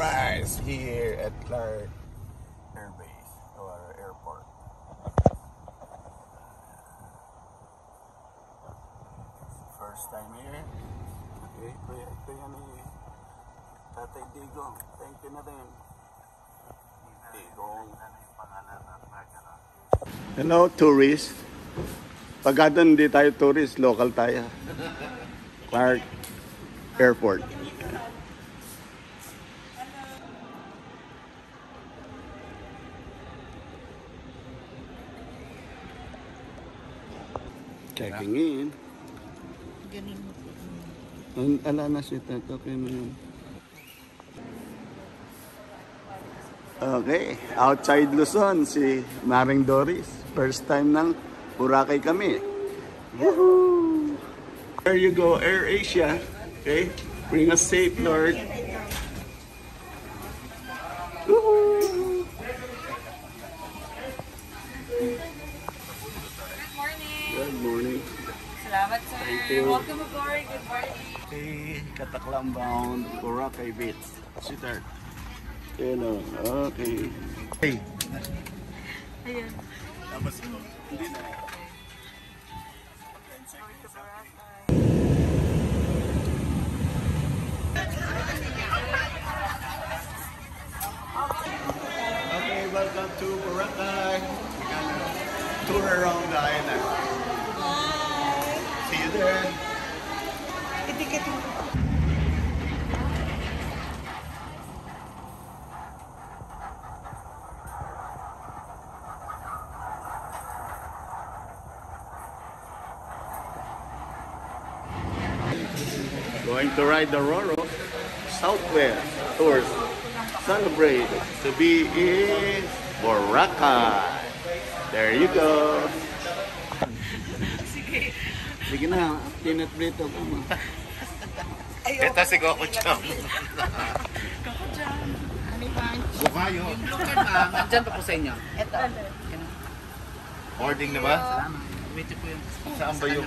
Sunrise here at Clark Air Base or airport. First time here. Okay, kuya, kuya ni Tatay Digo. Thank you na rin. Digong. Hello, tourist. Pagka doon hindi tayo tourist, local tayo. Clark Airport. Checking in. Ganun mo po. Ang ala na si Tato okay na yun. Okay, outside Luzon si Maring Doris. First time ng Boracay kami. Woohoo! There you go, Air Asia. Okay, bring us safe, Lord. Woohoo! Thank you. Welcome aboard. Good morning. Okay, Caticlan bound, Boracay Beach. Sitter. Yun o, okay. Hey, Ayan. tapos hindi na. Okay, welcome to Boracay. We're gonna tour around the island. Going to ride the Roro Southwest Tours. Celebrate to be in Boracay. There you go. Sige. Na, peanut burrito ko mo. Ito si Goku Chang. Kako dyan. Honey bunch. Bukayo. Diyan pa po sa inyo. Ito. Boarding na ba? Medyo po yung... Saan ba yung...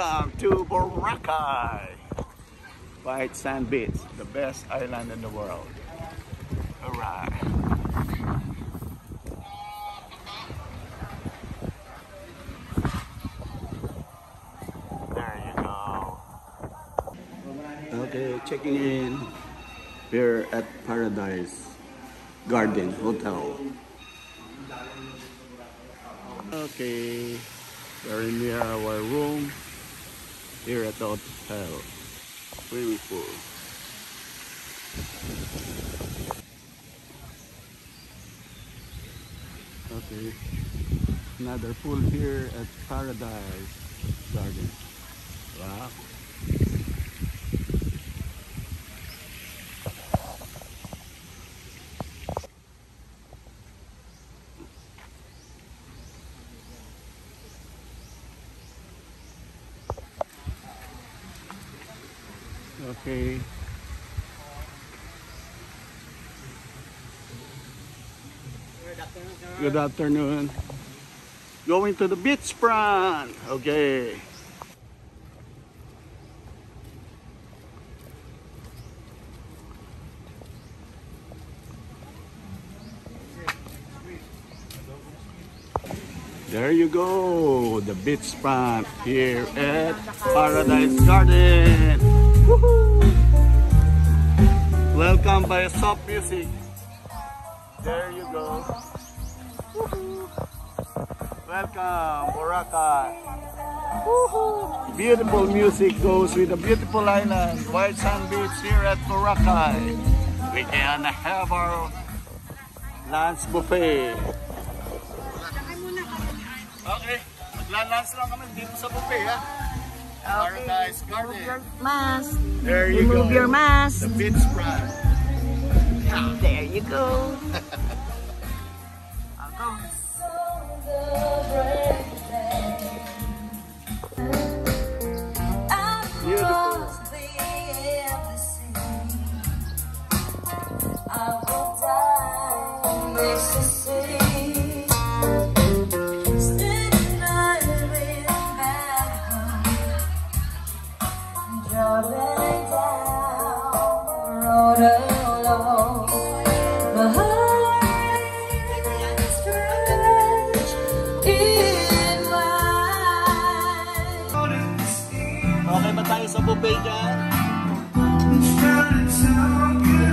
Welcome to Boracay. White Sand Beach, the best island in the world. Alright. There you go. Okay, checking in here at Paradise Garden Hotel. Okay, very near our room here at the hotel. Swimming pool. Okay, another pool here at Paradise Garden. Okay. Good afternoon. Going to the beach front. Okay. There you go, the beach front here at Paradise Garden. By Soft Music. There you go. Welcome, Boracay. Beautiful music goes with a beautiful island, White Sand Beach here at Boracay. we can have our lunch buffet. Okay, magla-lunch lang kami dito sa buffet ha. Paradise Garden. Mask. There you Remove go. your mask. The beach front. There you go. Beautiful. Buffet dyan?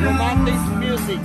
Romantic music.